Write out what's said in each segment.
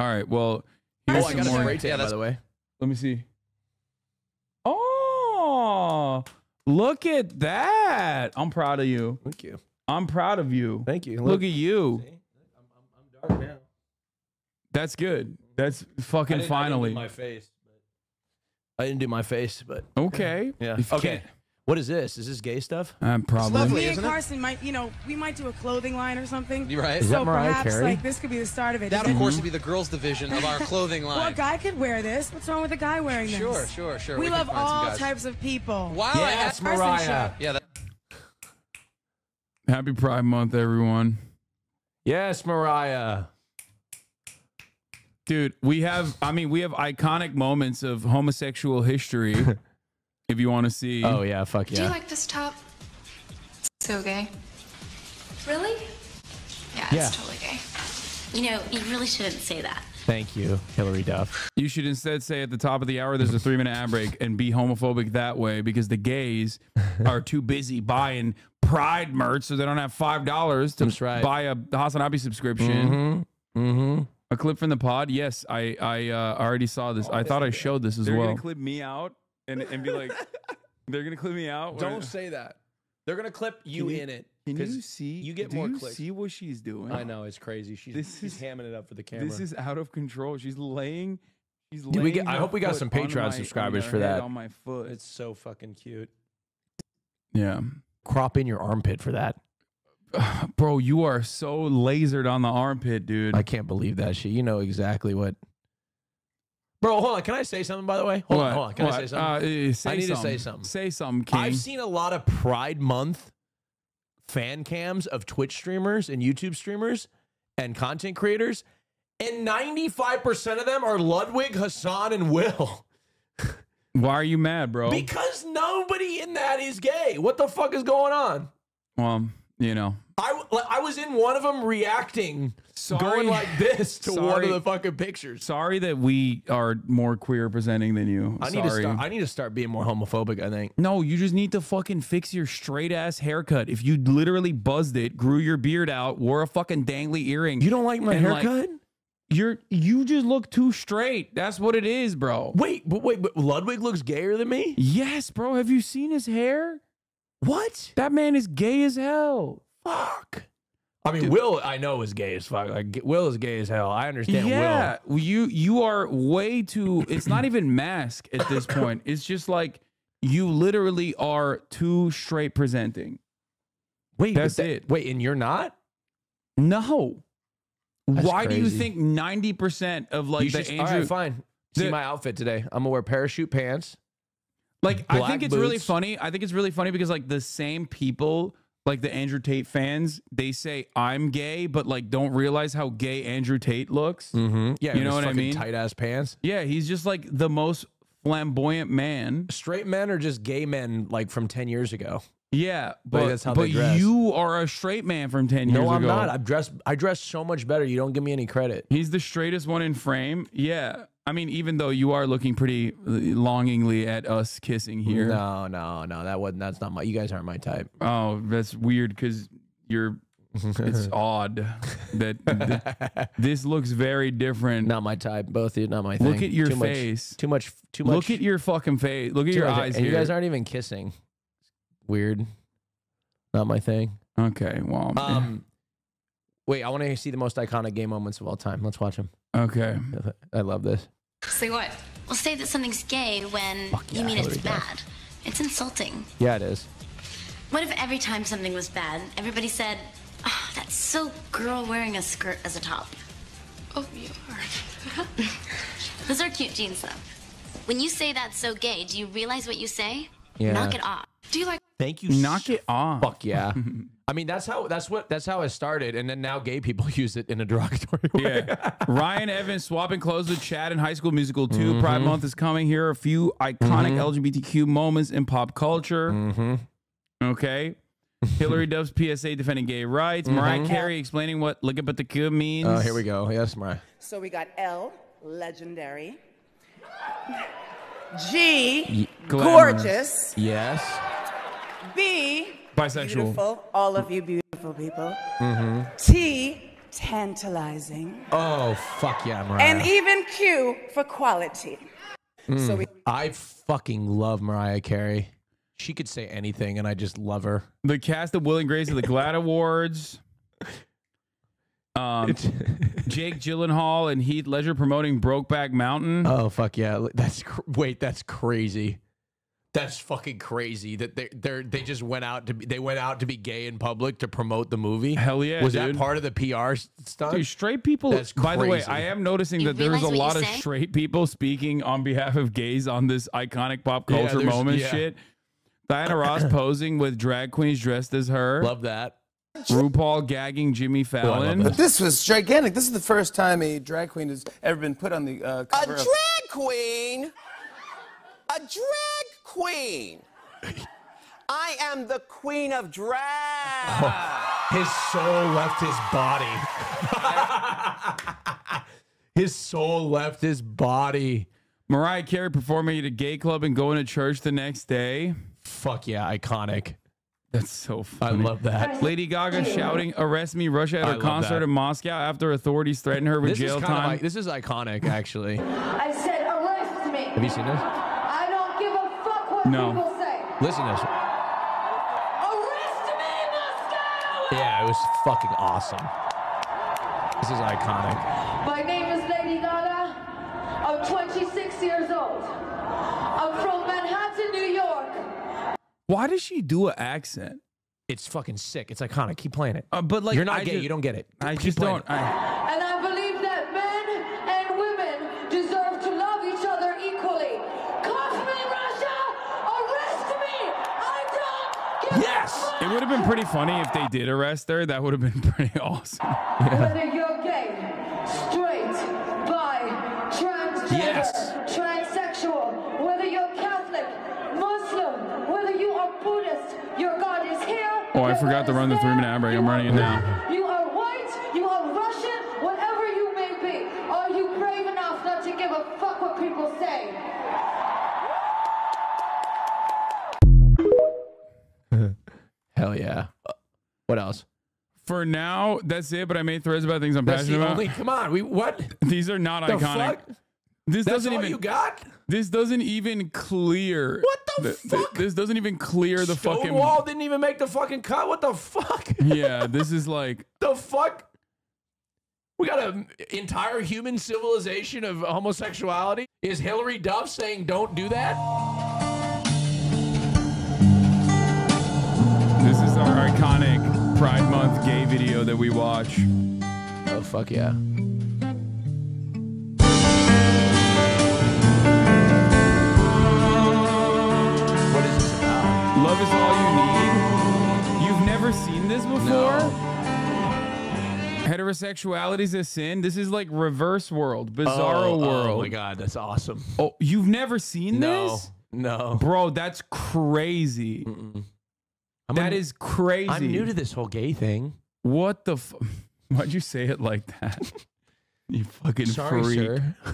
All right. Well, Oh, here's I some got a spray tan, by the way. Let me see. Oh, look at that! I'm proud of you. Thank you. I'm proud of you. Thank you. Look, at you. I'm dark now. That's good. That's fucking finally. my face. I didn't do my face, but okay. yeah. You Okay. Can't- What is this? Is this gay stuff? Uh, I'm probably. Me and isn't it? Carson might, you know, we might do a clothing line or something. You're right. Is so that Mariah perhaps Carey? like this could be the start of it. That, of course, would be the girls' division of our clothing line. Well, a guy could wear this. What's wrong with a guy wearing this? Sure, sure, sure. We, can love all types of people. Wow. Yes, I- Carson Mariah. Yeah. That, Happy Pride Month, everyone. Yes, Mariah. Dude, we have, I mean, we have iconic moments of homosexual history. if you want to see. Oh yeah, fuck yeah. Do you like this top? So gay. Really? Yeah, Yeah. it's totally gay. You know, you really shouldn't say that. Thank you, Hilary Duff. You should instead say at the top of the hour there's a three minute ad break and be homophobic that way because the gays are too busy buying pride merch so they don't have five dollars to That's right. buy a Hasanabi subscription. Mm-hmm. Mm-hmm. A clip from the pod. Yes, I I uh, already saw this. I thought I showed this as They're well. gonna clip me out and, and be like, they're gonna clip me out. Don't Or- say that. They're gonna clip you, Can you- in it. Can you see? You get do more you clicks. See what she's doing. I know it's crazy. She's This she's is- hamming it up for the camera. This is out of control. She's laying. She's Did we laying get- I her hope we got foot some on Patreon my- on subscribers her for head that. On my foot. it's so fucking cute. yeah. Crop in your armpit for that. Bro, you are so lasered on the armpit, dude. I can't believe that shit. You know exactly what. Bro, hold on. Can I say something? By the way, hold on. Hold on. Can I say something? Uh, say I need to say something. something. Say something, King. I've seen a lot of Pride Month fan cams of Twitch streamers and YouTube streamers and content creators, and 95% of them are Ludwig, Hasan, and Will. Why are you mad, bro? Because nobody in that is gay. What the fuck is going on? well, you know. I, I was in one of them reacting, Sorry. going like this to one Sorry. of the fucking pictures. Sorry that we are more queer presenting than you. I need to Sorry. start. I need to start being more homophobic. I think. No, you just need to fucking fix your straight ass haircut. If you literally buzzed it, grew your beard out, wore a fucking dangly earring, You don't like my And, like, haircut? you're you just look too straight. That's what it is, bro. wait, but wait, but Ludwig looks gayer than me. Yes, bro. Have you seen his hair? What? That man is gay as hell. Fuck. I mean, Will, I know is gay as fuck. Like Will is gay as hell. I understand yeah, Will. you you are way too. It's not even mask at this point. It's just like you literally are too straight presenting. Wait, That's that- it. Wait, and you're not? No. That's Why do you think ninety percent of like you the should, Andrew? all right, fine. See my outfit today. I'm gonna wear parachute pants. Like I think it's really funny. I think it's really funny because like the same people, like the Andrew Tate fans, they say I'm gay, but like don't realize how gay Andrew Tate looks. Mm-hmm. Yeah, You know what I mean? Tight ass pants. Yeah, he's just like the most flamboyant man. Straight men are just gay men, like from ten years ago. Yeah, Like, but that's how but they dress. you are a straight man from ten years No, ago. No, I'm not. I'm dressed. I dress so much better. You don't give me any credit. He's the straightest one in frame. Yeah. I mean, even though you are looking pretty longingly at us kissing here. No, no, no. That wasn't. That's not my. You guys aren't my type. Oh, that's weird because you're. It's odd that, that this looks very different. Not my type. Both of you. Not my thing. Look at your Too much- face. too much. Too much. Look at your fucking face. Look at your much- eyes And here. you guys aren't even kissing. Weird. Not my thing. okay. Well. Um. Wait, I want to see the most iconic game moments of all time. Let's watch them. okay. I love this. Say what? Well, say that something's gay when Fuck yeah, you mean it's Hilary Duff. bad. It's insulting. Yeah, it is. What if every time something was bad, everybody said, oh, that's so girl wearing a skirt as a top? Oh, you are. Those are cute jeans, though. When you say that's so gay, do you realize what you say? Yeah. Knock it off. Do you like? Thank you. Knock so- it off. Fuck yeah. I mean, that's how. That's what. That's how it started, and then now gay people use it in a derogatory way. Yeah. Ryan Evans swapping clothes with Chad in High School Musical 2. Mm-hmm. Pride Month is coming. Here are a few iconic LGBTQ moments in pop culture. Mm-hmm. Okay. Hilary Duff's PSA defending gay rights. Mariah Carey explaining what look at the Q means. Mm-hmm. Oh, here we go. Yes, Mariah. So we got L, legendary. G, Glamorous. gorgeous. Yes. B, Bisexual. beautiful. All of you beautiful people. Mm-hmm. T, tantalizing, Oh fuck yeah, Mariah. and even Q for quality. So we I fucking love Mariah Carey. She could say anything, and I just love her. The cast of Will and Grace of the GLAAD Awards. Um, Jake Gyllenhaal and Heath Ledger promoting Brokeback Mountain. Oh fuck yeah! That's cr- wait, that's crazy. That's fucking crazy that they they they just went out to be, they went out to be gay in public to promote the movie. Hell yeah, Was dude. that part of the PR stunt? Dude, straight people. That's by the way. I am noticing You that there's a lot of say? straight people speaking on behalf of gays on this iconic pop culture there's- moment yeah. shit. Diana Ross posing with drag queens dressed as her. Love that. RuPaul gagging Jimmy Fallon. that. But this was gigantic. This is the first time a drag queen has ever been put on the uh, A cover of drag queen. A drag queen. I am the queen of drag. Oh, his soul left his body. his soul left his body. Mariah Carey performing at a gay club and going to church the next day. Fuck yeah, iconic. That's so funny. I love that. Lady Gaga shouting "Arrest me, Russia" at I her concert that. in Moscow after authorities threatened her with This is jail kind of time. like, this is iconic, actually. I said, arrest me. Have you seen this? I don't give a fuck what No. people say. Listen to this. Arrest me, Moscow! Yeah, it was fucking awesome. This is iconic. My name is Lady Gaga. I'm 26 years old. I'm from Manhattan, New York. Why does she do an accent? It's fucking sick. It's iconic. Keep playing it. Uh, but like, You're not I gay. just- you don't get it. I Keep just playing don't. it. I, And I it would have been pretty funny if they did arrest her. That would have been pretty awesome. Whether you're gay, straight, bi, transgender, Yes. transsexual, whether you're Catholic, Muslim, whether you are Buddhist, your God is here. Oh, I forgot to run the three-minute ad break. I'm running it now. Now, that's it. But I made threads about things I'm That's passionate the about. only. Come on. We what? These are not The iconic. fuck? This That's doesn't all even. you got? This doesn't even clear. What the th- th- fuck? this doesn't even clear the fucking. Stonewall didn't even make the fucking cut. What the fuck? Yeah, this is like. the fuck? We got an entire human civilization of homosexuality. Is Hilary Duff saying don't do that? This is our iconic Pride Month gay video that we watch. Oh fuck yeah. What is this about? Love is all you need. You've never seen this before? No. Heterosexuality is a sin. This is like reverse world, bizarro world. Oh my god, that's awesome. Oh, you've never seen No, this? no. Bro, that's crazy. I'm That a- is crazy. I'm new to this whole gay thing. What the f- Why'd you say it like that? you fucking Sorry, freak. sir.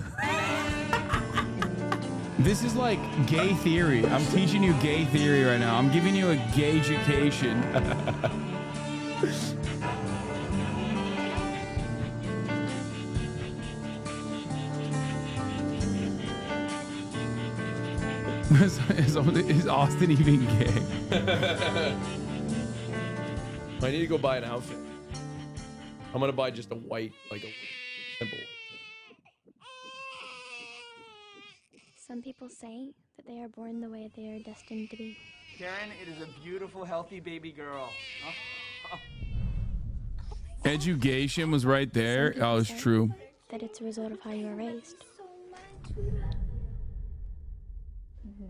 This is like gay theory. I'm teaching you gay theory right now. I'm giving you a gay education. Is, is- is Austin even gay? I need to go buy an outfit. I'm gonna buy just a white, like a simple. Some people say that they are born the way they are destined to be. Karen, it is a beautiful, healthy baby girl. Education was right there. Oh, it's true. That it's a result of how you were raised.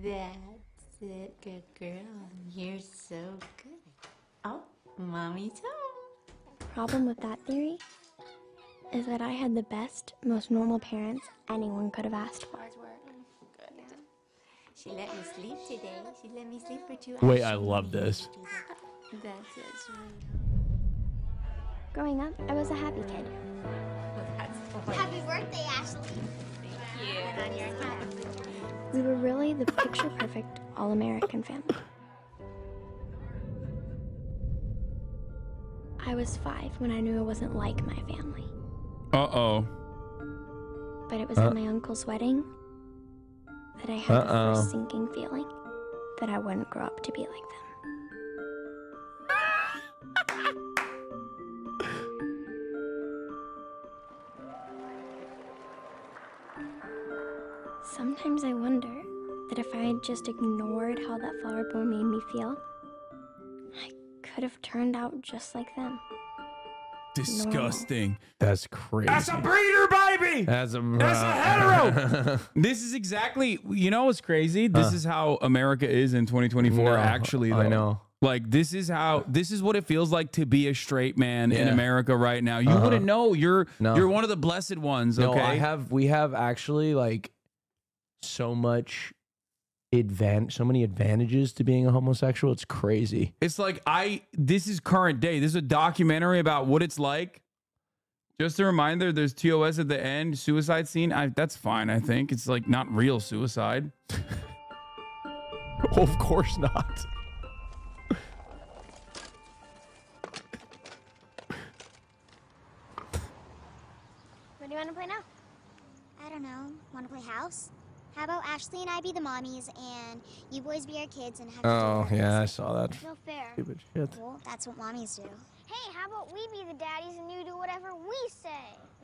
That's it, good girl. You're so good. Oh, mommy too. Problem with that theory is that I had the best, most normal parents anyone could have asked for. She let me sleep today. She let me sleep for two hours. Wait, I love this. That's it, sweet. Growing up, I was a happy kid. Happy birthday, Ashley. We were really the picture perfect all American family. I was five when I knew I wasn't like my family. Uh oh. But it was Uh. at my uncle's wedding that I had the Uh-oh. first sinking feeling that I wouldn't grow up to be like them. Sometimes I wonder that if I had just ignored how that flower boy made me feel, I could have turned out just like them. Disgusting. That's crazy. That's a breeder, baby. That's a That's a hetero. this is exactly. You know what's crazy? This Huh. is how America is in 2024. No, actually, I know. Like this is how this is what it feels like to be a straight man in America right now. You Uh-huh. wouldn't know. You're No. you're one of the blessed ones. No, Okay. I have. We have actually like so much advan so many advantages to being a homosexual. It's crazy. It's like I this is current day. This is a documentary about what it's like. Just a reminder, there's TOS at the end, suicide scene. I, that's fine, I think. It's like not real suicide. of course not. What do you want to play now? I don't know. Want to play house? How about Ashley and I be the mommies and you boys be our kids and have to Oh do yeah, I saw that. No fair. Stupid shit. Well, that's what mommies do. Hey, how about we be the daddies and you do whatever we say?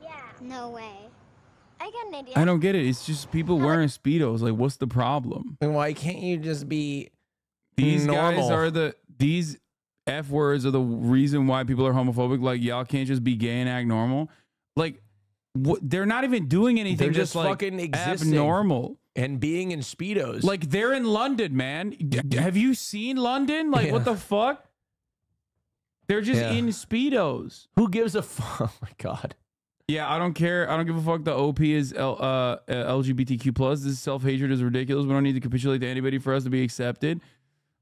Yeah. No way. I got an idea. I don't get it. It's just people wearing speedos. Like, what's the problem? And why can't you just be These guys normal? are the these f words are the reason why people are homophobic. Like, y'all can't just be gay and act normal. Like, what? They're not even doing anything. They're just, just like fucking existing. abnormal. And being in speedos? Like they're in London, man. D- have you seen London? Like, what the fuck? They're just Yeah. in speedos. who gives a fuck? Oh my god. Yeah, I don't care. I don't give a fuck. The OP is L, uh, uh, LGBTQ plus. This self hatred is ridiculous. We don't need to capitulate to anybody for us to be accepted.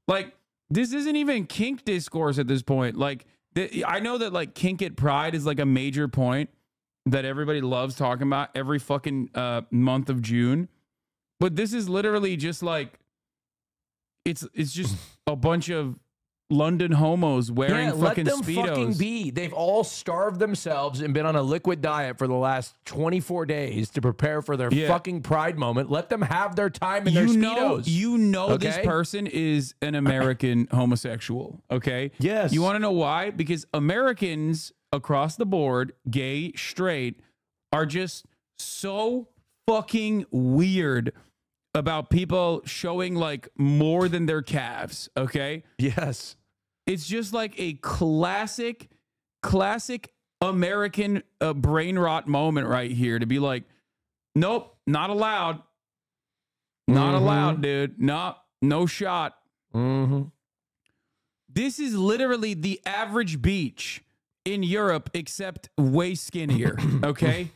Like this isn't even kink discourse at this point. Like th- I know that like kink at Pride is like a major point that everybody loves talking about every fucking uh, month of June, but this is literally just like it's it's just a bunch of London homos wearing yeah, let fucking them speedos. fucking be. They've all starved themselves and been on a liquid diet for the last 24 days to prepare for their Yeah. fucking pride moment. Let them have their time in their you know, speedos. you know this person is an American homosexual. Okay. Yes. You want to know why? Because Americans across the board, gay, straight, are just so fucking weird about people showing like more than their calves. Okay. Yes. It's just like a classic, classic American uh, brain rot moment right here to be like, nope, not allowed. Not Mhm. allowed, dude. No, no shot. Mm-hmm. This is literally the average beach in Europe, except way skinnier. Okay.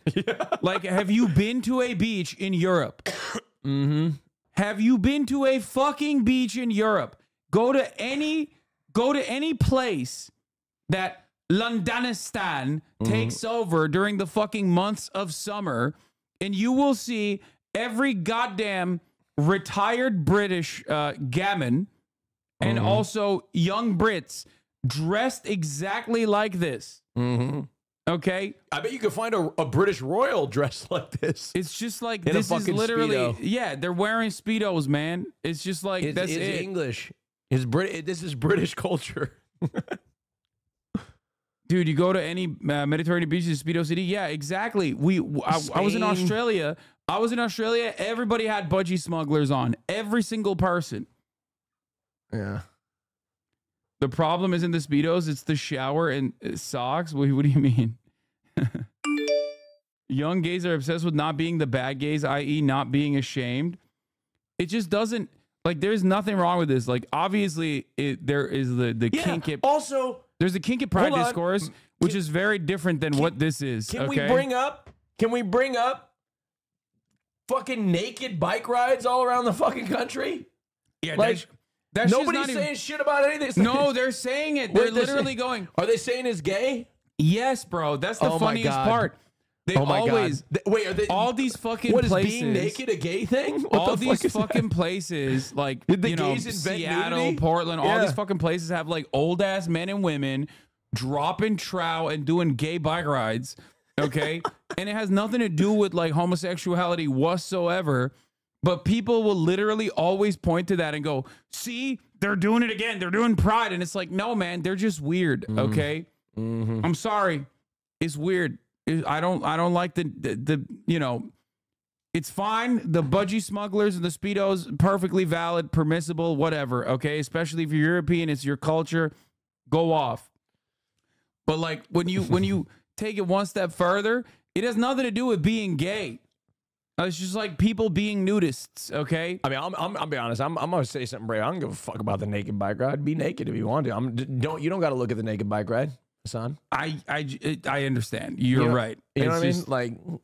Like, have you been to a beach in Europe? Mm-hmm. Have you been to a fucking beach in Europe? Go to any go to any place that Londonistan takes over during the fucking months of summer, and you will see every goddamn retired British uh, gammon and also young Brits dressed exactly like this. Mm-hmm. Okay, I bet you could find a, a British royal dressed like this. it's just like In a this is fucking literally Speedo. yeah. They're wearing speedos, man. It's just like It's, that's it's it. English. It's Brit. This is British culture. Dude, you go to any uh, Mediterranean beaches, Speedo City. Yeah, exactly. We, I, I was in Spain. Australia. I was in Australia. Everybody had budgie smugglers on. Every single person. Yeah. The problem isn't the speedos; it's the shower and uh, socks. What, what do you mean? Young gays are obsessed with not being the bad gays, i.e., not being ashamed. It just doesn't like. There's nothing wrong with this. Like, obviously, it, there is the the Yeah. kink at Also, there's a kink at pride discourse, which is very different than what this is. Can okay? we bring up? Can we bring up fucking naked bike rides all around the fucking country? Yeah, like that's nobody's not even- saying shit about anything. No, they're saying it. They're literally saying? going. Are they saying it's gay? Yes, bro. That's the Oh my funniest God. part. They oh my always god! Th- Wait, are they all these fucking What is places. being naked a gay thing? What all the these fuck that? fucking places, like Did the you know, Seattle, nudity? Portland, all these fucking places have like old ass men and women dropping trow and doing gay bike rides. Okay. and it has nothing to do with like homosexuality whatsoever. But people will literally always point to that and go, see, they're doing it again. They're doing pride. And it's like, no, man, they're just weird. Mm-hmm. Okay. Mm-hmm. I'm sorry. It's weird. I don't I don't like the, the the you know it's fine. The budgie smugglers and the speedos perfectly valid, permissible, whatever. Okay, especially if you're European, it's your culture. Go off. But like when you when you take it one step further, it has nothing to do with being gay. It's just like people being nudists. Okay. I mean, I'm, I'm, I'll be honest. I'm, I'm gonna say something brave. I don't give a fuck about the naked bike ride. Be naked if you want to. I'm don't you don't got to look at the naked bike ride, son. I understand. You're You know- right. You know It's what I mean? Like,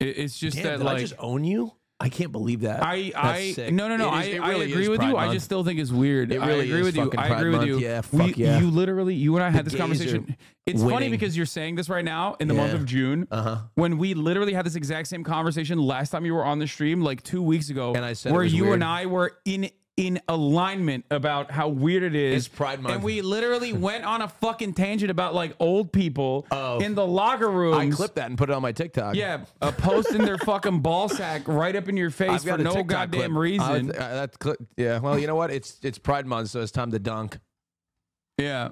it's just damn, that did like I just own you. I can't believe that. I That's I sick. no no no It I, is- it I agree with Pride you. I just still think it's weird. It I really agree is with you. fucking I agree with Month. you. Yeah, We- fuck yeah. You literally you and I The had this conversation. It's funny because you're saying this right now in the month of June. Uh-huh. When we literally had this exact same conversation last time you were on the stream, like two weeks ago, And I said where you weird. and I were in in alignment about how weird it is. It's Pride Month. and we literally went on a fucking tangent about like old people in the locker rooms. Oh. I clipped that and put it on my TikTok. Yeah, uh, posting their fucking ball sack right up in your face for no TikTok goddamn clip. reason. Uh, that's cli- yeah. Well, you know what? It's it's Pride Month, so it's time to dunk. Yeah.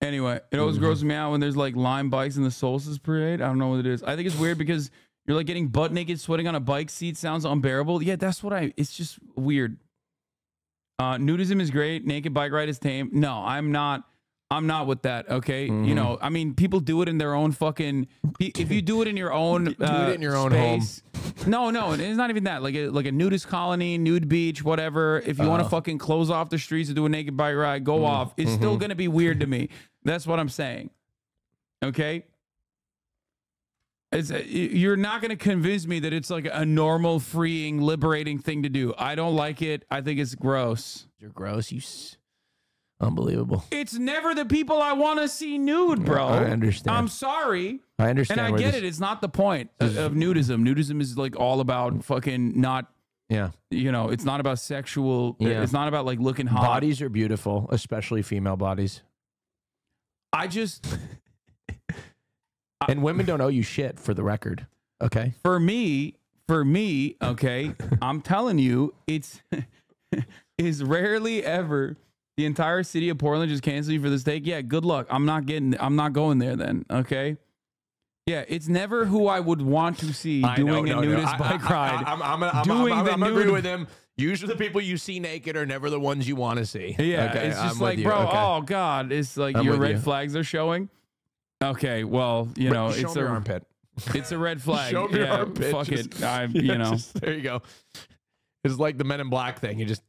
Anyway, it always Mm-hmm. grosses me out when there's like lime bikes in the Solstice Parade. I don't know what it is. I think it's weird because you're like getting butt naked, sweating on a bike seat sounds unbearable. Yeah, that's what I. It's just weird. Uh, nudism is great. Naked bike ride is tame. No, I'm not. I'm not with that. Okay, Mm-hmm. you know, I mean, people do it in their own fucking. If you do it in your own, Do uh, it in your own home. No, no, it's not even that. Like a like a nudist colony, nude beach, whatever. If you want to Uh. fucking close off the streets and do a naked bike ride, go off. It's still mhm. gonna be weird to me. That's what I'm saying. Okay. It's, uh, you're not going to convince me that it's like a normal, freeing, liberating thing to do. I don't like it. I think it's gross. You're gross. You s- unbelievable. It's never the people I want to see nude, bro. I understand. I'm sorry. I understand. And I get this- it. It's not the point of, of nudism. Nudism is like all about fucking not, Yeah. you know, it's not about sexual. Yeah. It's not about like looking hot. Bodies are beautiful, especially female bodies. I just, And women don't owe you shit for the record. Okay. for me, for me, okay, I'm telling you, it's is rarely ever the entire city of Portland just cancel you for the steak. Yeah, good luck. I'm not getting. I'm not going there then. Okay. Yeah, it's never who I would want to see I know, doing no, a no. nudist I- bike ride. I, am I'm, I'm, doing I'm, I'm, I'm nude- with him. Usually, the people you see naked are never the ones you want to see. Yeah, Okay, it's just like, bro, Okay. oh god, it's like I'm your red you. flags are showing. Okay, well, you know, show it's a armpit. it's a red flag. Show me your yeah, armpit. fuck Just- it. I, yeah, you know, just- there you go. It's like the Men in Black thing. You just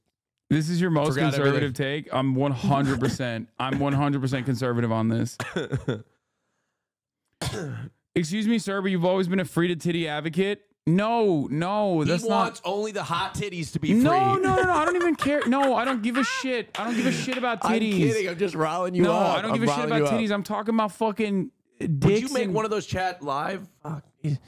This is your most conservative take. I'm 100%. I'm 100% conservative on this. Excuse me, sir, but you've always been a free to titty advocate. No, no, that's he not. wants only the hot titties to be free. No, no, no, no. I don't even care. No, I don't give a shit. I don't give a shit about titties. I'm kidding. I'm just riling you no, up. I don't I'm give a shit about you up. titties. I'm talking about fucking dicks. Would you make and- one of those chat live? Fuck.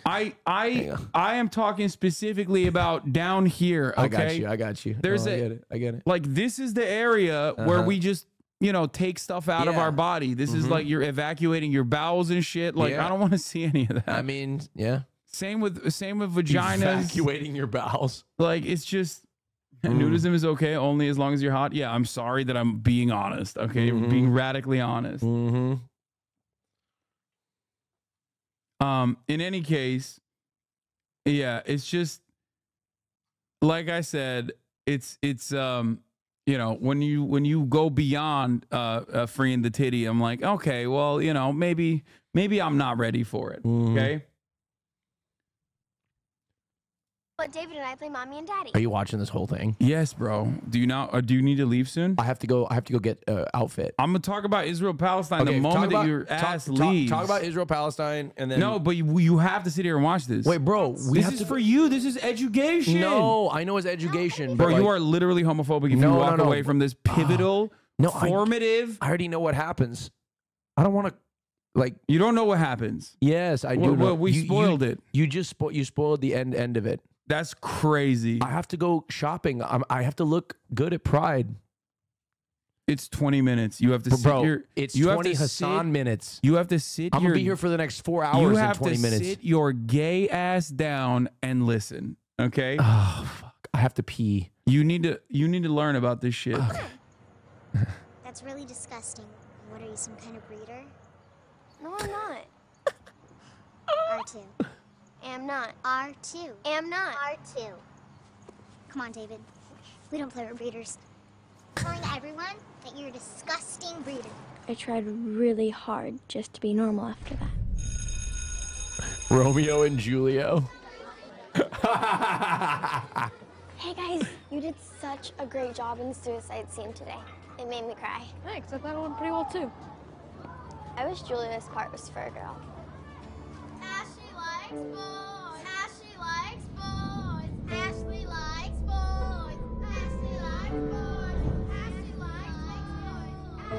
I I I am talking specifically about down here. Okay, I got you. I got you. There's No, I a- get it. I get it. like this is the area where Uh-huh. we just you know take stuff out of our body. This is Mhm. like you're evacuating your bowels and shit. Like Yeah. I don't want to see any of that. I mean, yeah. Same with same with vaginas. Evacuating your bowels. Like it's just Mm. nudism is okay only as long as you're hot. Yeah, I'm sorry that I'm being honest. Okay, Mhm. being radically honest. Mm-hmm. Um, in any case, yeah, it's just like I said, it's it's um, you know, when you when you go beyond uh, uh freeing the titty, I'm like, okay, well, you know, maybe maybe I'm not ready for it. Mhm. Okay. But David and I play mommy and daddy. Are you watching this whole thing? Yes, bro. Do you not? Or do you need to leave soon? I have to go. I have to go get uh, outfit. I'm gonna talk about Israel Palestine Okay, the moment about- that your talk- ass talk- leaves. Talk about Israel Palestine and then no, but you, you have to sit here and watch this. Wait, bro, we this have is to for you. This is education. No, I know it's education, Bro, but you like- are literally homophobic if No, you walk no. away from this pivotal, No, formative. I already know what happens. I don't want to like. you don't know what happens. Yes, I do. Well, know. well, we You- you- spoiled it. You just spo- you spoiled the end end of it. That's crazy. I have to go shopping. I'm, I have to look good at Pride. It's 20 minutes. You have to sit Bro, your, it's you have 20 to Hasan sit- minutes. You have to sit I'm gonna be here for the next four hours You and have 20 to minutes. sit your gay ass down and listen. Okay? Oh fuck! I have to pee. You need to you need to learn about this shit. That's really disgusting. What are you, some kind of breeder? No, I'm not. R2. Am not. R2. Am not. R2. Come on, David. We don't play with breeders. Telling everyone that you're a disgusting breeder. I tried really hard just to be normal after that. Romeo and Julio. Hey guys, you did such a great job in the suicide scene today. It made me cry. Thanks, I thought it went pretty well too. I wish Julia's part was for a girl. Ashley likes boys. Ashley likes boys. Ashley likes boys. Ashley likes boys. Ashley likes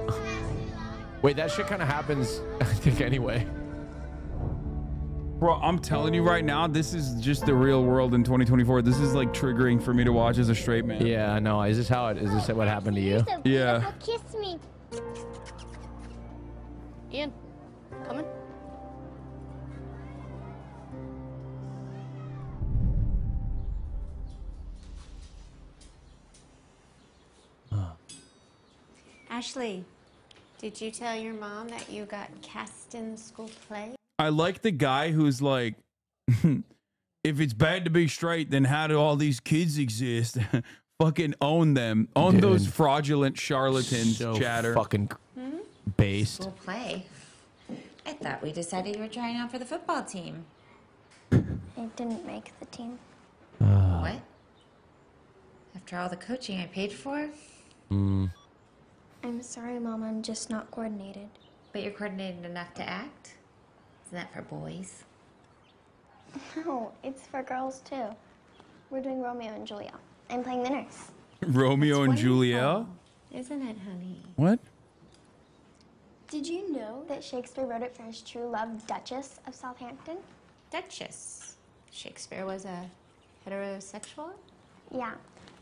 boys. Wait, that shit kind of happens. I think anyway. Bro, I'm telling you right now, this is just the real world in 2024. This is like triggering for me to watch as a straight man. Yeah, I know. Is this how it? Is this what happened to you? Yeah. Kiss me. Ian, Ashley, did you tell your mom that you got cast in the school play? I like the guy who's like, if it's bad to be straight, then how do all these kids exist? Fucking own them. Own those fraudulent charlatans, So chatter. fucking based. School play. I thought we decided you were trying out for the football team. I didn't make the team. What? After all the coaching I paid for? Mm. I'm sorry, Mom. I'm just not coordinated. But you're coordinated enough to act? Isn't that for boys? No, it's for girls too. We're doing Romeo and Julia. I'm playing the nurse. Romeo and Juliet? Isn't it, honey? What? Did you know that Shakespeare wrote it for his true love, Duchess of Southampton? Duchess. Shakespeare was a heterosexual? Yeah.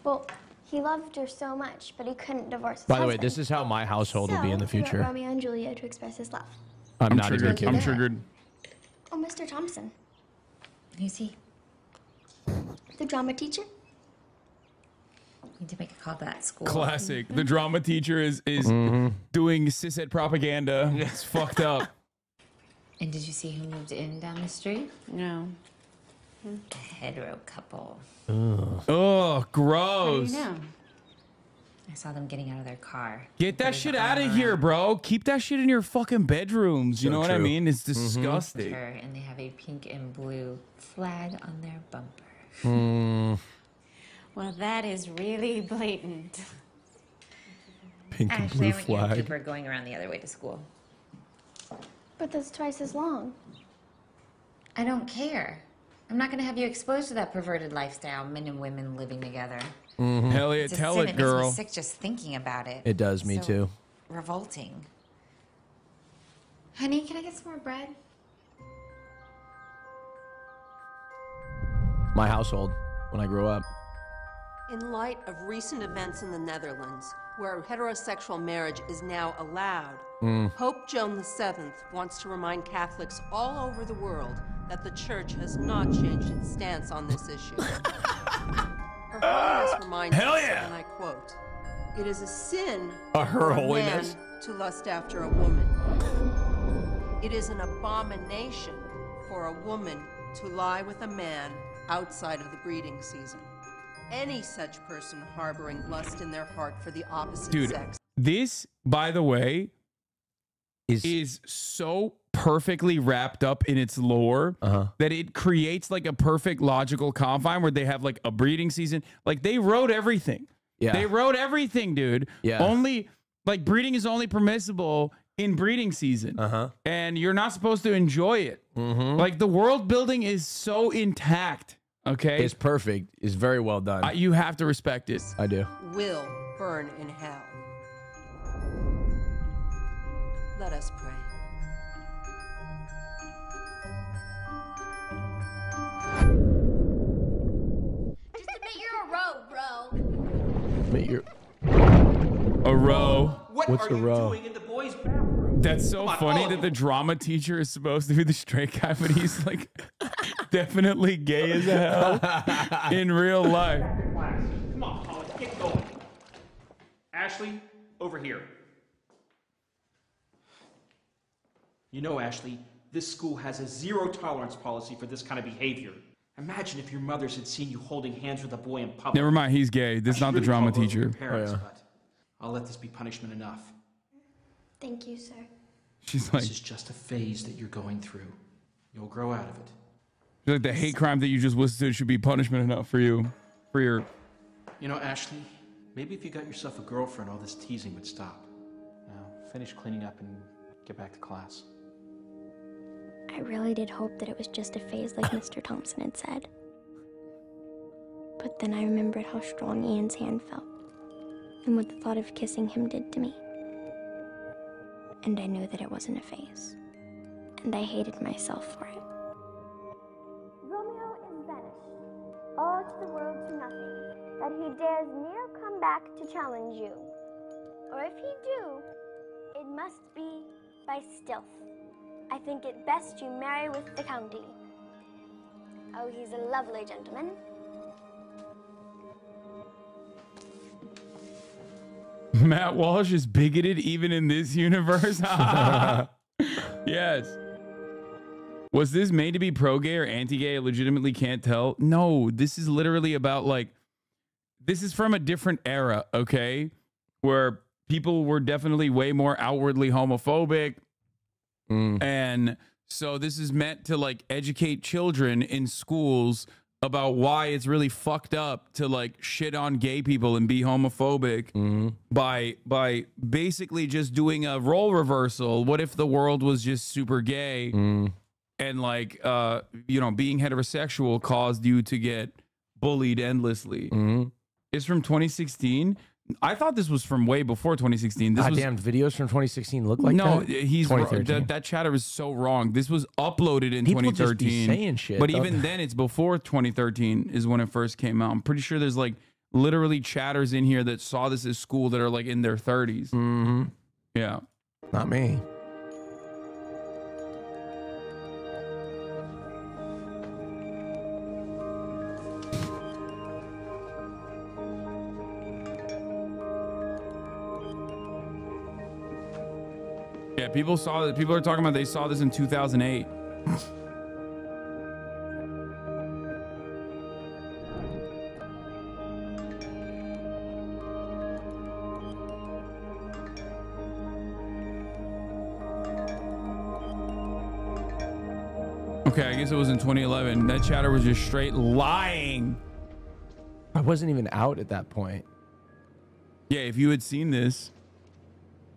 Well, he loved her so much, but he couldn't divorce his By the way, husband. this is how my household will be in the So, he wrote future. Romeo and Juliet to express his love. I'm, I'm not even triggered. kidding. I'm triggered. Oh, Mr. Thompson, Who's he? the drama teacher. Need to make a call to that school. Classic. The drama teacher is is mm-hmm. doing cishet propaganda. It's fucked up. And did you see who moved in down the street? No. A hetero couple. Oh, gross. How do you know? I saw them getting out of their car. Get that shit out of here, bro. Keep that shit in your fucking bedrooms. You So know what I mean? It's disgusting. her, and they have a pink and blue flag on their bumper. Mm, Well, that is really blatant. pink and Ashley, blue I want you to keep her going around the other way to school. But that's twice as long. I don't care. I'm not going to have you exposed to that perverted lifestyle, men and women living together. Mm-hmm. Hell yeah, It's a tell sin. it, It makes me girl. sick just thinking about it. It does me So too. Revolting. Honey, can I get some more bread? My household when I grew up. In light of recent events in the Netherlands, where heterosexual marriage is now allowed, Mm. Pope Joan VII wants to remind Catholics all over the world that the Church has not changed its stance on this issue. Her Holiness reminds Hell us, yeah. and I quote, "It is a sin Uh, Her for a Holiness? man to lust after a woman. It is an abomination for a woman to lie with a man outside of the breeding season. Any such person harboring lust in their heart for the opposite Dude, sex this, by the way, is, so perfectly wrapped up in its lore Uh-huh. that it creates like a perfect logical confine where they have like a breeding season. Like they wrote everything. Yeah. They wrote everything, dude. Yeah. Only like breeding is only permissible in breeding season. Uh-huh. And you're not supposed to enjoy it. Mhm. Like the world building is so intact. Okay. It's perfect. It's very well done. I- you have to respect it. I do. will burn in hell. Let us pray. Just admit you're a row, bro. But you're A row. What What's are a you row? doing in the boys' bathroom? That's so Come funny all that the drama teacher is supposed to be the straight guy, but he's like definitely gay as hell in real life. Come on, Colin, get going. Ashley, over here. You know, Ashley, this school has a zero tolerance policy for this kind of behavior. Imagine if your mothers had seen you holding hands with a boy in public. Never mind, he's gay. This is not should the really drama call both of your teacher. Parents, oh, yeah. but I'll let this be punishment enough. Thank you, sir. She's like, This is just a phase that you're going through. You'll grow out of it. she's like the hate crime that you just whistled should be punishment enough for you, for your. You know, Ashley, maybe if you got yourself a girlfriend, all this teasing would stop. Now, finish cleaning up and get back to class. I really did hope that it was just a phase like Mr. Thompson had said. But then I remembered how strong Ian's hand felt, and what the thought of kissing him did to me. And I knew that it wasn't a phase. And I hated myself for it. Romeo is vanished, all to the world to nothing, that he dares ne'er come back to challenge you. Or if he do, it must be by stealth. I think it best you marry with the county. Oh, he's a lovely gentleman. Matt Walsh is bigoted even in this universe. yes. Was this made to be pro gay or anti gay? I legitimately can't tell. No, this is literally about like, this is from a different era, okay? Where people were definitely way more outwardly homophobic. Mm. And so this is meant to like educate children in schools about why it's really fucked up to like shit on gay people and be homophobic mm-hmm. by by basically just doing a role reversal. What if the world was just super gay mm. and like uh you know being heterosexual caused you to get bullied endlessly? Mm-hmm. It's from 2016. I thought this was from way before 2016. This was damn, videos from 2016 look like no, that? he's that, that chatter is so wrong. This was uploaded in People just be 2013. saying shit, but even then, it's before 2013 is when it first came out. I'm pretty sure there's like literally chatters in here that saw this at school that are like in their 30s. Mm-hmm. Yeah. Not me. People saw that. People are talking about they saw this in 2008. Okay, I guess it was in 2011. That chatter was just straight lying. I wasn't even out at that point. Yeah, if you had seen this,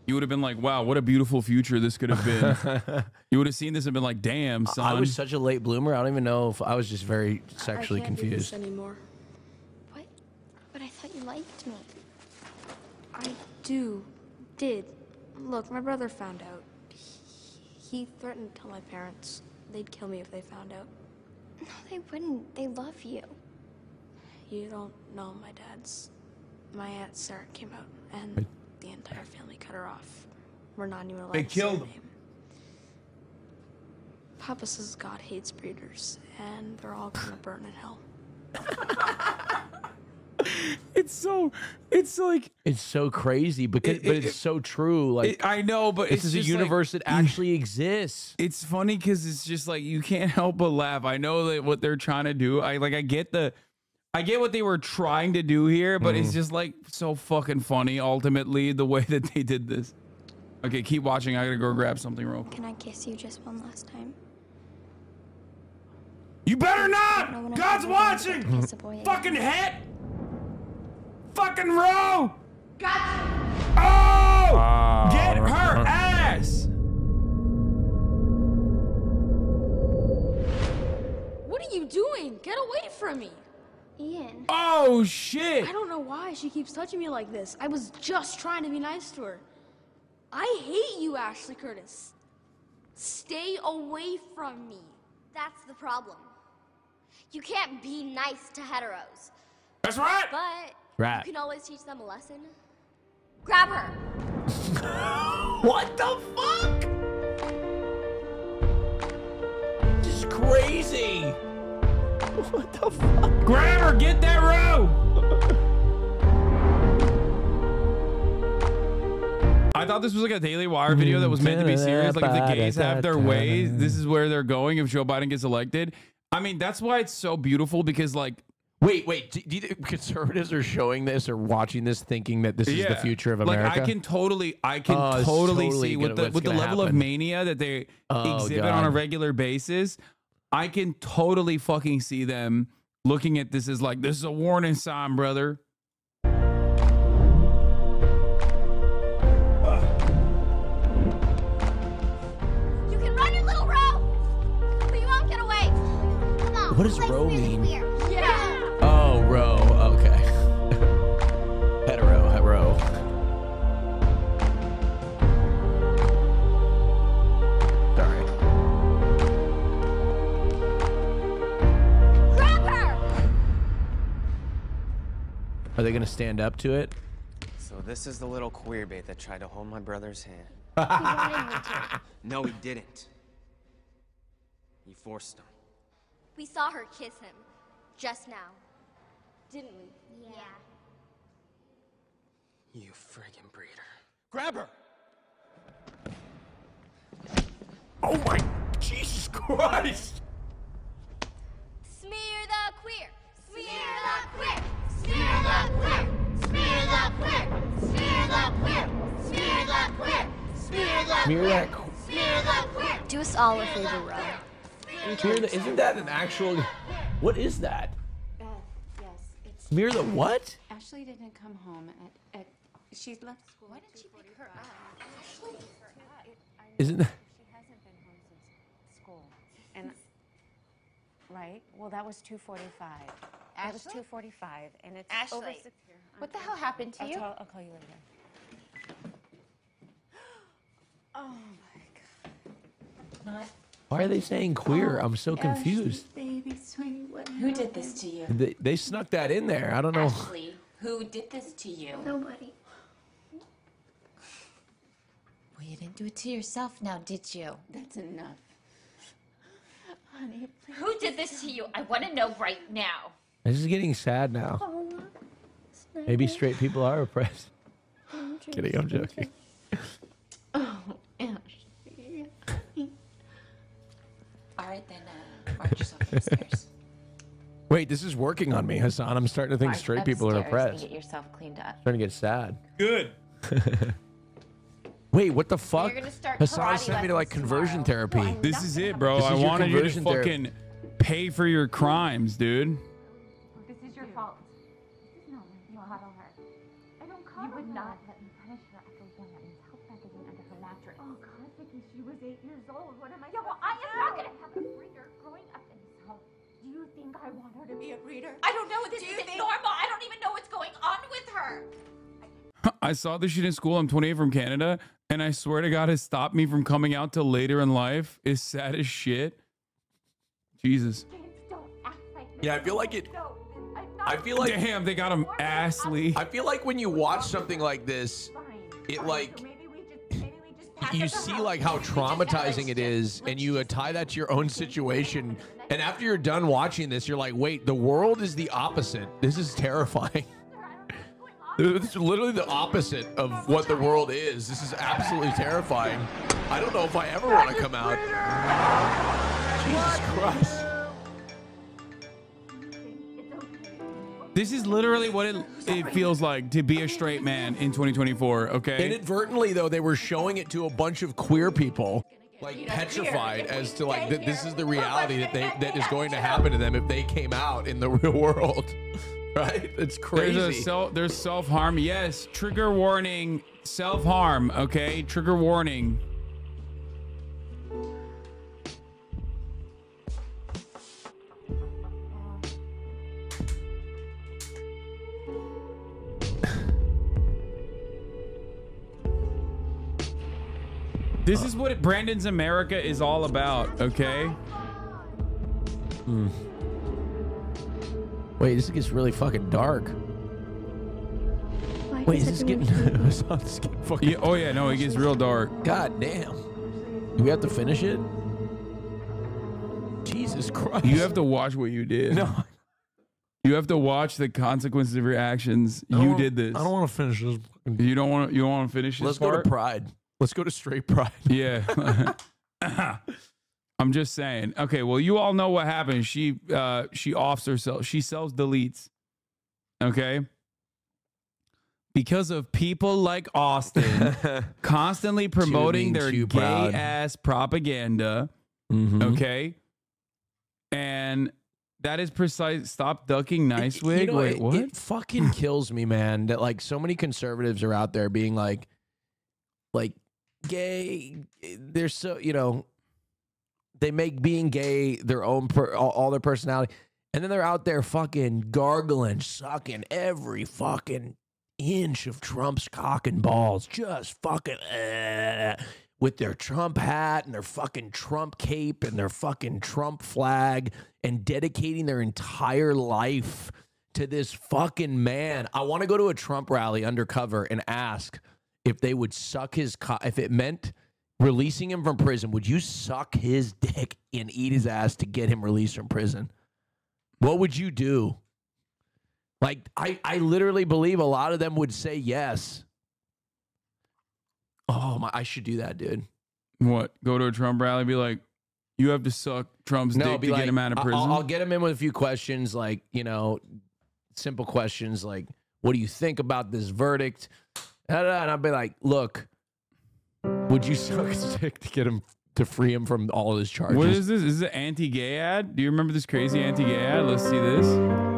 you would have been like, wow, what a beautiful future this could have been. you would have seen this and been like, damn, son. I was such a late bloomer. I don't even know if I was just very sexually I can't do this confused. anymore. What? But I thought you liked me. I do, did. Look, my brother found out. He, he threatened to tell my parents they'd kill me if they found out. No, they wouldn't. They love you. You don't know my dad's. My aunt Sarah came out, and the entire family cut her off. We're not even allowed They to killed her him. Papa says God hates breeders, and they're all gonna burn in hell. It's so, it's like, It's so crazy because, It- but it- it's so true. Like it- I know, but this it's is a just like- universe that actually exists. it's funny because it's just like you can't help but laugh. I know that what they're trying to do. I like I get the I get what they were trying to do here, but it's mm. just like so fucking funny ultimately the way that they did this. Okay, keep watching. I gotta go grab something real quick. Can I kiss you just one last time? You better don't know not! when I'm God's ever gonna get to watching! kiss a boy again. Fucking hit! Fucking row! Oh! Get her ass! What are you doing? Get away from me! Ian. Oh shit! I don't know why she keeps touching me like this. I was just trying to be nice to her. I hate you, Ashley Curtis. Stay away from me. That's the problem. You can't be nice to heteros. That's right! But Right. you can always teach them a lesson. Grab her. What the fuck? This is crazy. What the fuck? Grab her, get that row. I thought this was like a Daily Wire video that was meant to be serious. Like if the gays have their way, this is where they're going if Joe Biden gets elected. I mean, that's why it's so beautiful because like Wait, wait. Do, do you think conservatives are showing this or watching this, thinking that this is the future of America? like, America? I can totally, I can Oh, totally, totally see gonna- with the with the gonna level of mania that they Oh, exhibit on a regular basis. I can totally fucking see them looking at this as like this is a warning sign, brother. You can run your Are they going to stand up to it? So this is the little queer bait that tried to hold my brother's hand. He wanted me to. No, he didn't. He forced him. We saw her kiss him just now, didn't we? Yeah. You friggin' breeder. Grab her. Oh my Jesus Christ. Smear the queer. Smear the queer. Smear the queer. Smear the queer. Smear the queer. Smear the queer. Smear the Smear queer. that qu- Smear the queer. Do us all a favor, Rob. Smear the, isn't that an actual. What is that? Beth, yes, it's. Smear the what? Ashley didn't come home at. at she left school. Why didn't she pick her up? Ashley? Isn't that. She hasn't been home since school. And. Right? Well, that was 245. That was Ashley? 245. And it's Ashley, over six. what the hell happened to I'll you? Tell, I'll call you later. Oh my god. Why are they saying queer? I'm so Ashley, confused. baby, sweet. What Who did this to you? They, they snuck that in there. I don't know. Ashley, who did this to you? Nobody. Well, you didn't do it to yourself now, did you? That's enough. Honey, please. Who did this to you? I want to know right now. This is getting sad now. Maybe straight people are oppressed. Kidding, I'm joking. Oh, Ashley. All right, then, uh, march yourself upstairs. Wait, this is working on me, Hasan. I'm starting to think March straight people are upstairs oppressed. And get yourself cleaned up. Starting to get sad. Good. Wait, what the fuck? gonna start Hasan sent me to like lessons conversion therapy. This is it, bro. This I wanted you to conversion therapy. fucking pay for your crimes, dude. This is your fault. No, you coddle her. I don't coddle You would not let me punish her after one that means health magazine under her mattress. Oh, God, Vicky, she was eight years old. What am I Yeah, well, I am not going to have a breeder growing up in this home. Do you think I want her to be a breeder? I don't know. This isn't normal. I don't even know what's going on with her. I saw this shit in school. I'm 28 from Canada, and I swear to God, it stopped me from coming out till later in life. Is sad as shit. Jesus. Yeah, I feel like it. I feel like Damn, they got him assly. I feel like when you watch something like this, it like you see like how traumatizing it is, and you tie that to your own situation. And after you're done watching this, you're like, wait, the world is the opposite. This is terrifying. It's literally the opposite of what the world is. This is absolutely terrifying. I don't know if I ever want to come out. Jesus Christ. This is literally what it, it feels like to be a straight man in 2024. Okay. Inadvertently, though, they were showing it to a bunch of queer people, like petrified as to like that this is the reality that they that is going to happen to them if they came out in the real world. Right? It's crazy. There's a self there's self harm. Yes, trigger warning. Self harm. Okay, trigger warning. This is what Brandon's America is all about, okay? Hmm. Wait, this gets really fucking dark. Why Wait, is this getting, were- this is getting fucking Yeah, oh yeah, no, it gets real dark. God damn. Do we have to finish it? Jesus Christ. You have to watch what you did. No. You have to watch the consequences of your actions. You wanna- did this. I don't want to finish this. You don't want to. You don't want to finish this Let's go part? to Pride. Let's go to straight Pride. Yeah. I'm just saying. Okay, well, you all know what happened. She uh she offs herself. She sells deletes. Okay? Because of people like Austin constantly promoting their gay proud. ass propaganda. Mhm. Okay? And that is precise. Stop ducking nice You wig. know, Wait, it, what? It fucking kills me, man. That like so many conservatives are out there being like, like gay. They're so you know, they make being gay their own per, all, all their personality, and then they're out there fucking gargling, sucking every fucking inch of Trump's cock and balls, just fucking. eh, with their Trump hat and their fucking Trump cape and their fucking Trump flag and dedicating their entire life to this fucking man. I want to go to a Trump rally undercover and ask if they would suck his co- if it meant releasing him from prison, would you suck his dick and eat his ass to get him released from prison? What would you do? Like I I literally believe a lot of them would say yes. Oh my, I should do that, dude. What? Go to a Trump rally, be like, you have to suck Trump's dick be to like, get him out of prison. I'll, I'll get him in with a few questions, like you know, simple questions like, "What do you think about this verdict?" And I'll be like, "Look, would you suck his dick to get him to free him from all of his charges?" What is this? Is this an anti-gay ad? Do you remember this crazy anti-gay ad? Let's see this.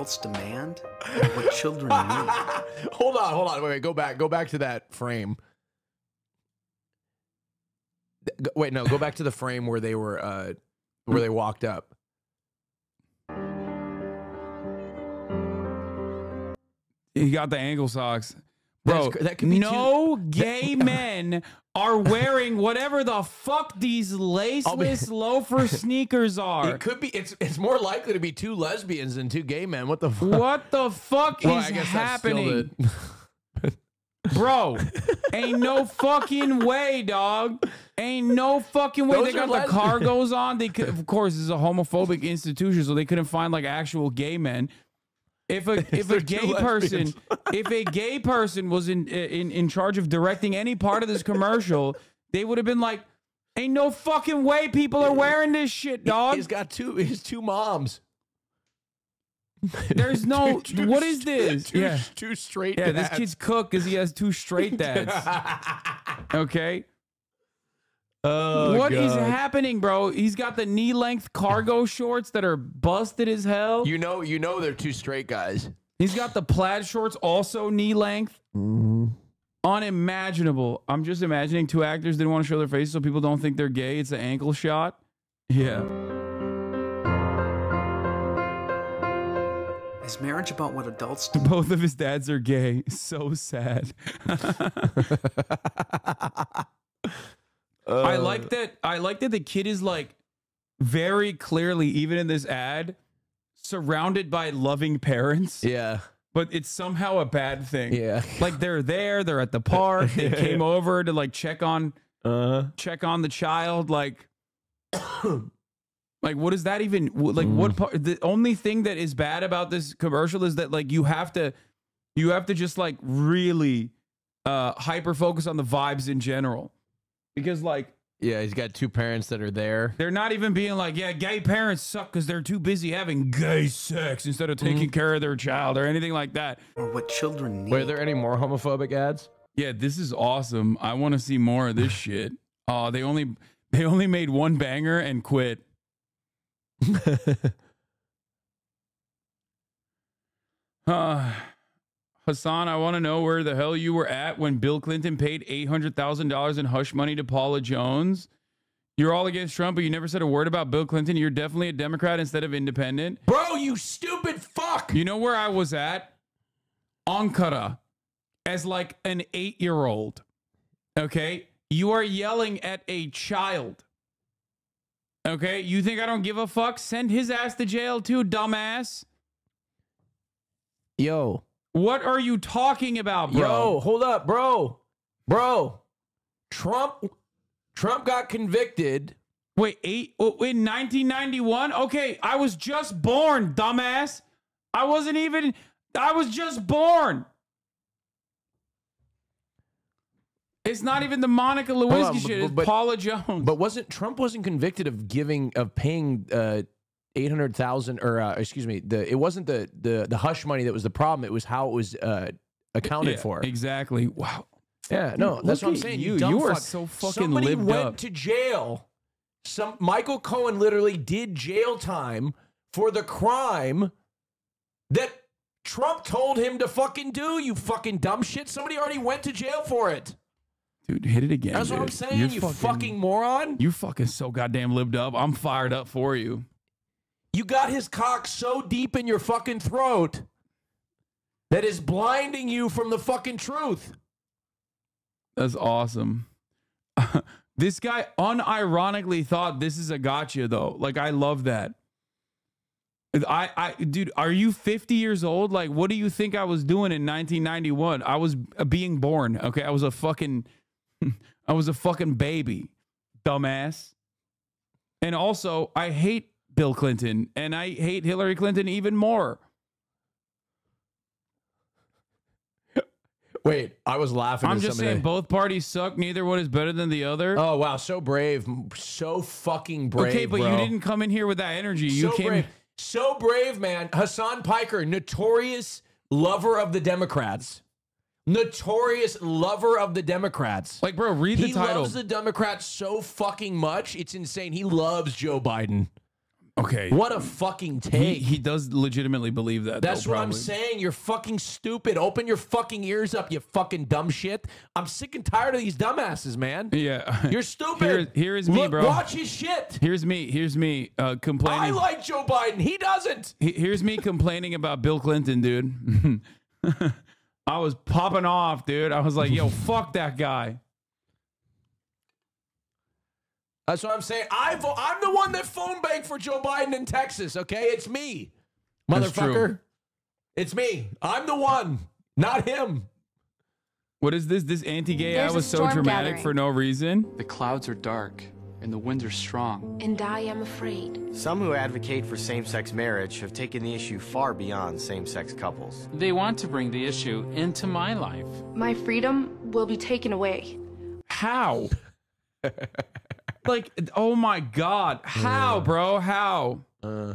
Adults demand or what children need? hold on, hold on, wait, wait, go back, go back to that frame. Go- Wait, no, go back to the frame where they were, uh where they walked up. He got the ankle socks. Bro, That's that could be no gay men are wearing whatever the fuck these laceless loafer sneakers are. It could be. It's it's more likely to be two lesbians than two gay men. What the fuck? What the fuck Well, is I guess happening? Bro, ain't no fucking way, dog. Ain't no fucking way. Those they got the lesbian- cargos on. They could, of course, this is a homophobic institution, so they couldn't find like actual gay men. If a if a gay person if a gay person was in in in charge of directing any part of this commercial, they would have been like, "Ain't no fucking way people are wearing this shit, dog." He's got two. His two moms. There's no. Two- two- what is this? Two, yeah, two straight. yeah. This kid's cooked because he has two straight dads. Okay. Oh, What is God. happening, bro? He's got the knee length cargo shorts that are busted as hell. You know, you know, they're two straight guys. He's got the plaid shorts also knee length. Mm-hmm. Unimaginable. I'm just imagining two actors didn't want to show their faces so people don't think they're gay. It's an ankle shot. Yeah. Is marriage about what adults do? Both of his dads are gay. So sad. I like that. I like that the kid is like very clearly, even in this ad, surrounded by loving parents. Yeah. But it's somehow a bad thing. Yeah. Like they're there, they're at the park, they came over to like check on Uh, check on the child. Like like what is that even like what part the only thing that is bad about this commercial is that like you have to you have to just like really uh hyper focus on the vibes in general because like yeah, he's got two parents that are there. they're not even being like yeah gay parents suck because they're too busy having gay sex instead of taking care of their child or anything like that or what children need? Were there any more homophobic ads? yeah this is awesome i want to see more of this shit oh they only they only made one banger and quit Uh, Hasan, I want to know where the hell you were at when Bill Clinton paid $800,000 in hush money to Paula Jones. You're all against Trump, but you never said a word about Bill Clinton. You're definitely a Democrat instead of independent. Bro, you stupid fuck. You know where I was at? Ankara as like an eight year old. Okay. You are yelling at a child. Okay. You think I don't give a fuck? Send his ass to jail too, dumbass. Yo. What are you talking about, bro? Yo, hold up, bro. Bro. Trump Trump got convicted. Wait, eight oh, in 1991? Okay, I was just born, dumbass. I wasn't even I was just born. It's not even the Monica Hold on, Lewinsky but- shit. It's Paula Jones. But wasn't Trump wasn't convicted of giving of paying uh eight hundred thousand or uh, excuse me the it wasn't the the the hush money that was the problem it was how it was uh accounted Yeah, for Exactly. Wow. yeah no Look that's what I'm saying you. dumb You are fuck. so fucking somebody lived went up. to jail some Michael Cohen literally did jail time for the crime that Trump told him to fucking do you fucking dumb shit somebody already went to jail for it Dude, hit it again. that's what I'm saying You're you fucking moron You're fucking so goddamn lived up. I'm fired up for you. You got his cock so deep in your fucking throat that is blinding you from the fucking truth. That's awesome. this guy unironically thought this is a gotcha though. Like I love that. I I dude, are you 50 years old? Like what do you think I was doing in 1991? I was being born. Okay, I was a fucking I was a fucking baby. Dumbass. And also, I hate Bill Clinton and I hate Hillary Clinton even more. Wait, I was laughing. I'm at just saying the- both parties suck. Neither one is better than the other. Oh wow, so brave, so fucking brave. okay, but you didn't come in here with that energy. You so came brave, so brave, man. Hasan Piker, notorious lover of the Democrats, notorious lover of the Democrats. Like, bro, read the he title. loves the Democrats so fucking much. It's insane. He loves Joe Biden. Okay. What a fucking He, take. he does legitimately believe that. That's though, what I'm saying. You're fucking stupid. Open your fucking ears up, you fucking dumb shit. I'm sick and tired of these dumbasses, man. Yeah. You're stupid. Here, here is me, Look, bro. Watch his shit. Here's me. Here's me uh, complaining. I like Joe Biden. He doesn't. He- Here's me complaining about Bill Clinton, dude. I was popping off, dude. I was like, yo, fuck that guy. That's what I'm saying. I vo- I'm the one that phone banked for Joe Biden in Texas. Okay, it's me, motherfucker. It's me. I'm the one, not him. What is this? This anti-gay There's I a was so dramatic gathering. for no reason. The clouds are dark and the winds are strong. And I am afraid. Some who advocate for same sex marriage have taken the issue far beyond same sex couples. They want to bring the issue into my life. My freedom will be taken away. How? like, oh my god, how, bro? How? Uh.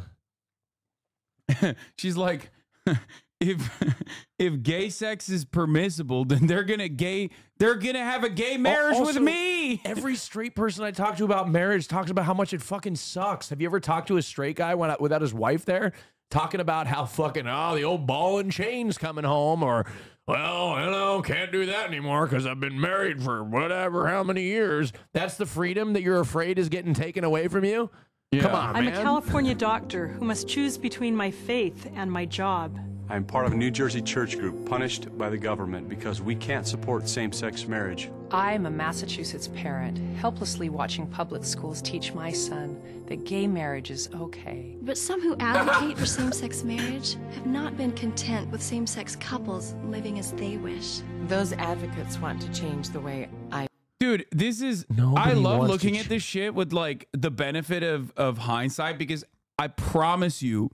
She's like, if if gay sex is permissible, then they're gonna gay they're gonna have a gay marriage with me. Every straight person I talk to about marriage talks about how much it fucking sucks. Have you ever talked to a straight guy when, without his wife there? Talking about how fucking, oh, the old ball and chain's coming home, or, well, you know, can't do that anymore because I've been married for whatever, how many years. That's the freedom that you're afraid is getting taken away from you? Come on, I'm man. a California doctor who must choose between my faith and my job. I am part of a New Jersey church group punished by the government because we can't support same sex marriage. I'm a Massachusetts parent, helplessly watching public schools teach my son that gay marriage is okay. But some who advocate for same sex marriage have not been content with same sex couples living as they wish. Those advocates want to change the way I. Dude, this is I love looking at this shit with like the benefit of of hindsight because I promise you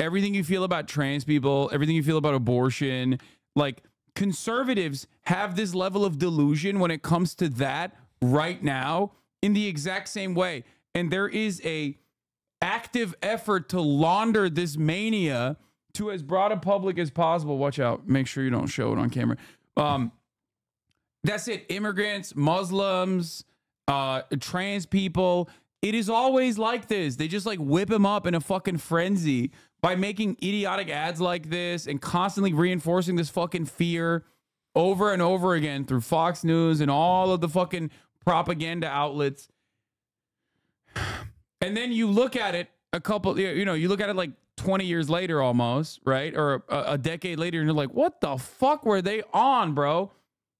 everything you feel about trans people, everything you feel about abortion, like conservatives have this level of delusion when it comes to that right now in the exact same way. And there is a active effort to launder this mania to as broad a public as possible. Watch out. Make sure you don't show it on camera. Um that's it. Immigrants, Muslims, uh, trans people. It is always like this. They just like whip them up in a fucking frenzy by making idiotic ads like this and constantly reinforcing this fucking fear over and over again through Fox News and all of the fucking propaganda outlets. And then you look at it a couple, you know, you look at it like 20 years later almost, right? Or a, a decade later, and you're like, what the fuck were they on, bro?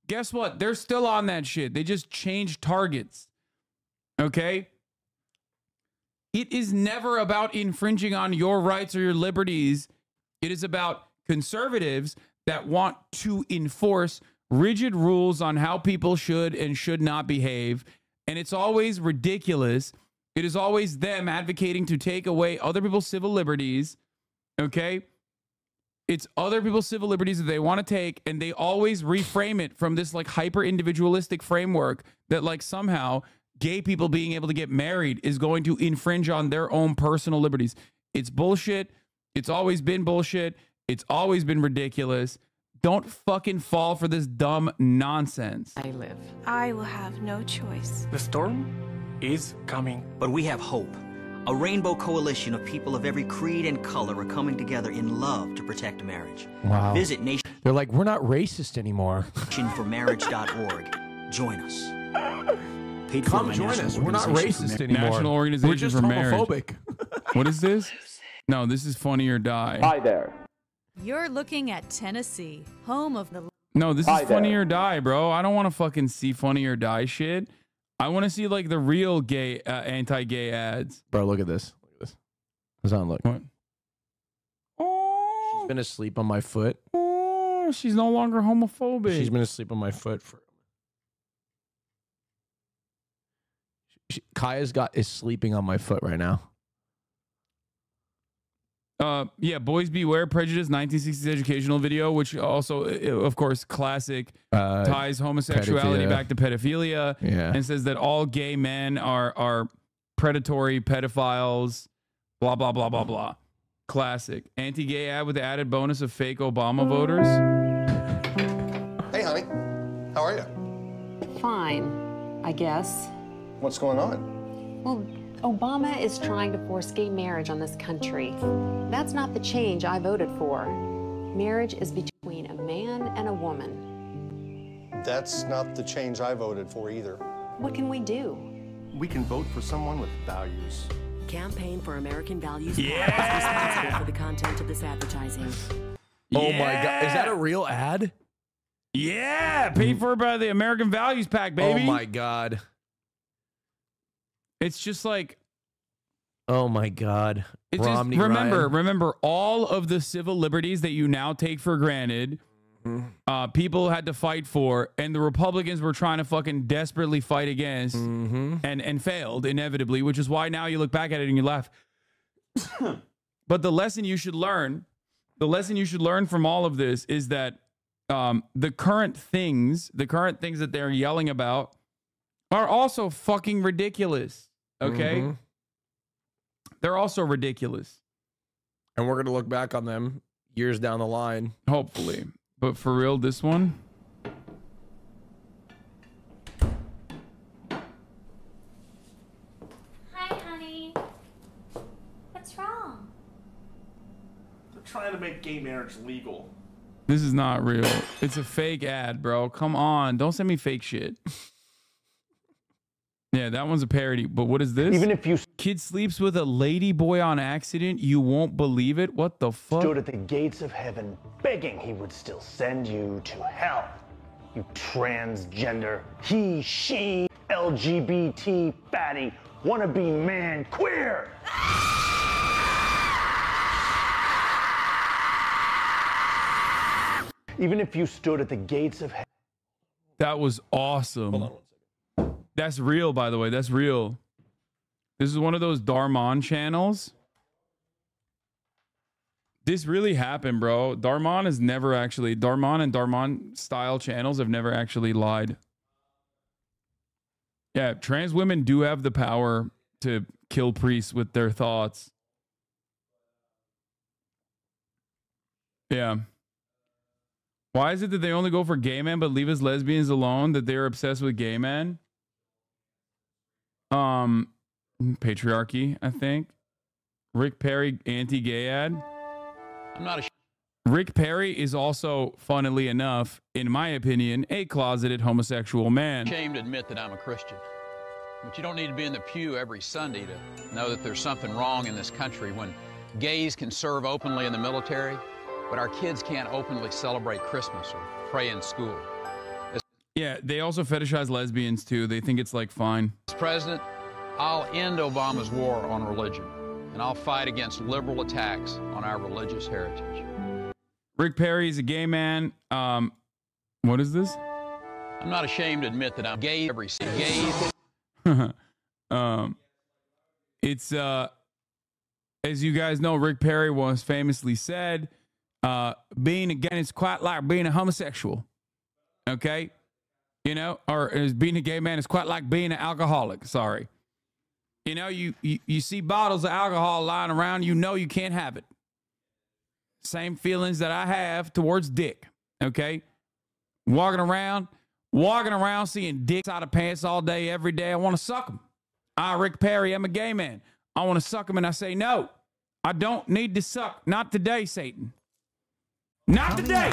Guess what? They're still on that shit. They just changed targets. Okay? It is never about infringing on your rights or your liberties. It is about conservatives that want to enforce rigid rules on how people should and should not behave. And it's always ridiculous. It is always them advocating to take away other people's civil liberties. Okay? It's other people's civil liberties that they want to take, and they always reframe it from this like hyper individualistic framework that, like, somehow gay people being able to get married is going to infringe on their own personal liberties. It's bullshit. It's always been bullshit. It's always been ridiculous. Don't fucking fall for this dumb nonsense. I live. I will have no choice. The storm is coming. But we have hope. A rainbow coalition of people of every creed and color are coming together in love to protect marriage. Wow. Visit Nation. They're like, we're not racist anymore. nationformarriage.org. Join us. Paid for Come join us. We're not racist anymore. National We're Organization just for Marriage. homophobic. what is this? No, this is Funny or Die. Hi there. You're looking at Tennessee, home of the. No, this Hi is Funny or Die, bro. I don't want to fucking see Funny or Die shit. I want to see like the real gay, uh, anti-gay ads. Bro, look at this. Look at this. Hasan, look. What? She's been asleep on my foot. Oh, she's no longer homophobic. She's been asleep on my foot for. She, Kaya's got is sleeping on my foot right now. Uh, yeah, Boys Beware Prejudice 1960s educational video, which also, of course, classic Uh, ties homosexuality pedophilia. back to pedophilia, Yeah. and says that all gay men are are predatory pedophiles, blah blah blah blah blah. Classic anti-gay ad with the added bonus of fake Obama voters. Hey, honey. How are you? Fine, I guess. What's going on? Well, Obama is trying to force gay marriage on this country. That's not the change I voted for. Marriage is between a man and a woman. That's not the change I voted for either. What can we do? We can vote for someone with values. Campaign for American Values Yeah! Is responsible for the content of this advertising. Oh my god, is that a real ad? Yeah, paid for by the American Values PAC, baby. Oh my god. It's just like Oh my god. It's just, Romney remember, Ryan. remember all of the civil liberties that you now take for granted. Mm-hmm. Uh, people had to fight for, and the Republicans were trying to fucking desperately fight against, Mm-hmm. and and failed inevitably. Which is why now you look back at it and you laugh. but the lesson you should learn, the lesson you should learn from all of this is that um, the current things, the current things that they're yelling about, are also fucking ridiculous. Okay, Mhm. they're also ridiculous. And we're gonna look back on them years down the line. Hopefully. But for real, this one? Hi, honey. What's wrong? They're trying to make gay marriage legal. This is not real. It's a fake ad, bro. Come on. Don't send me fake shit. Yeah, that one's a parody. But what is this? Even if you Kid sleeps with a lady boy on accident, you won't believe it. What the fuck? stood at the gates of heaven begging he would still send you to hell. You transgender, he, she, LGBT fatty, wannabe man, queer. Even if you stood at the gates of heaven. That was awesome. That's real, by the way. That's real. This is one of those Dhar Mann channels. This really happened, bro. Dhar Mann has never actually, Dhar Mann and Dhar Mann style channels have never actually lied. Yeah, trans women do have the power to kill priests with their thoughts. Yeah. Why is it that they only go for gay men but leave us lesbians alone? That they're obsessed with gay men? Um, patriarchy, I think. Rick Perry anti-gay ad. I'm not a Rick Perry is also, funnily enough, in my opinion, a closeted homosexual man. ashamed to admit that I'm a Christian. But you don't need to be in the pew every Sunday to know that there's something wrong in this country when gays can serve openly in the military, but our kids can't openly celebrate Christmas or pray in school. Yeah, they also fetishize lesbians too. They think it's like fine. As president, I'll end Obama's war on religion, and I'll fight against liberal attacks on our religious heritage. Rick Perry is a gay man. Um, what is this? I'm not ashamed to admit that I'm gay every gay. um, it's uh, as you guys know, Rick Perry once famously said, uh, being a gay is quite like being a homosexual. Okay, you know, or as being a gay man is quite like being an alcoholic. Sorry, you know, you you, you see bottles of alcohol lying around, you know you can't have it. Same feelings that I have towards dick. Okay, walking around walking around seeing dicks out of pants all day, every day. I want to suck them. I, Rick Perry, I'm a gay man. I want to suck them, and I say, no, I don't need to suck. Not today, Satan. Not today.